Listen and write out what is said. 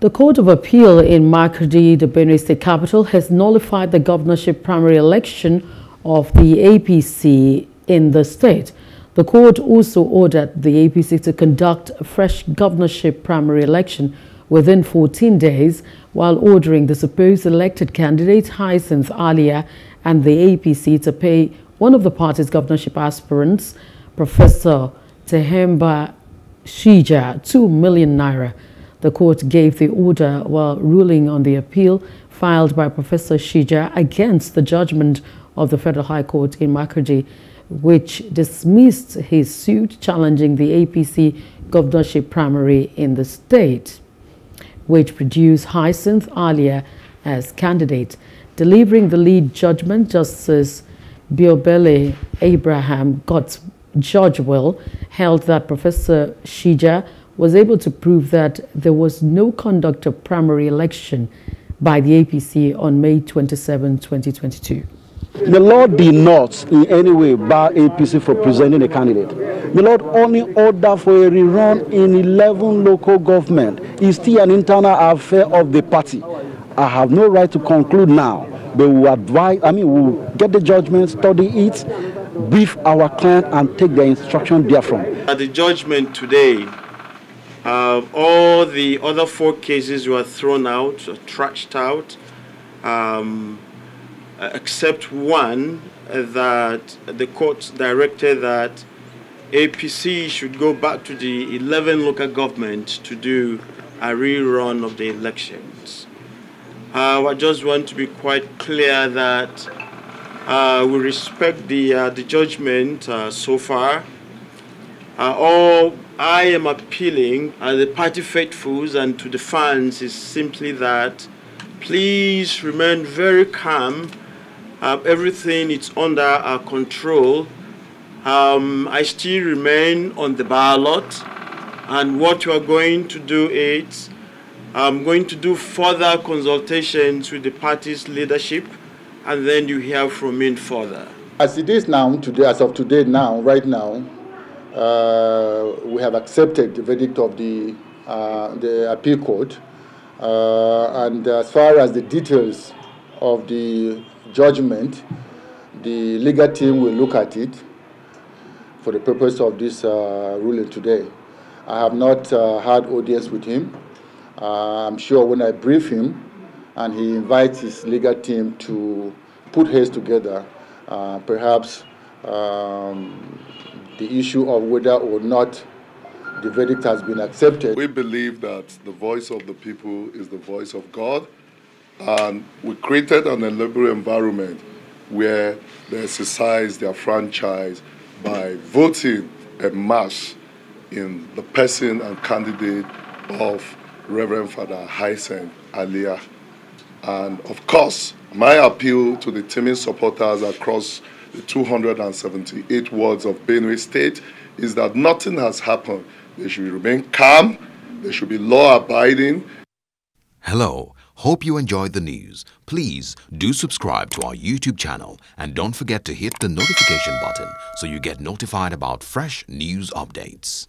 The Court of Appeal in Makurdi, the Benue State capital, has nullified the governorship primary election of the APC in the state. The court also ordered the APC to conduct a fresh governorship primary election within 14 days, while ordering the supposed elected candidate Hyacinth Alia and the APC to pay one of the party's governorship aspirants, Professor Terhemba Shija, 2 million naira the court gave the order while ruling on the appeal filed by Professor Shija against the judgment of the Federal High Court in Makurdi, which dismissed his suit challenging the APC governorship primary in the state, which produced Hyacinth Alia as candidate. Delivering the lead judgment, Justice Biobele Abraham got Judge Will held that Professor Shija was able to prove that there was no conduct of primary election by the APC on May 27, 2022. The law did not in any way bar APC for presenting a candidate. The Lord only ordered for a rerun in 11 local government. It's still an internal affair of the party. I have no right to conclude now, but we will advise, I mean, we will get the judgment, study it, brief our client, and take the instruction therefrom. At the judgment today, uh, all the other four cases were thrown out, or trashed out, um, except one uh, that the court directed that APC should go back to the 11 local governments to do a rerun of the elections. Uh, I just want to be quite clear that uh, we respect the, uh, the judgment uh, so far. Uh, all I am appealing at the party faithfuls and to the fans is simply that please remain very calm. Uh, everything is under our control. Um, I still remain on the ballot, and what you are going to do is I'm going to do further consultations with the party's leadership, and then you hear from me further. As it is now, today, as of today, now, right now, uh, we have accepted the verdict of the, uh, the appeal court. Uh, and as far as the details of the judgment, the legal team will look at it for the purpose of this uh, ruling today. I have not uh, had audience with him. I'm sure when I brief him and he invites his legal team to put heads together, perhaps um, the issue of whether or not the verdict has been accepted. We believe that the voice of the people is the voice of God, and we created an liberal environment where they exercise their franchise by voting a mass in the person and candidate of Reverend Father Hyacinth Alia. And of course, my appeal to the teeming supporters across the 278 wards of Benue State is that nothing has happened. They should remain calm, they should be law abiding. Hello, hope you enjoyed the news. Please do subscribe to our YouTube channel and don't forget to hit the notification button so you get notified about fresh news updates.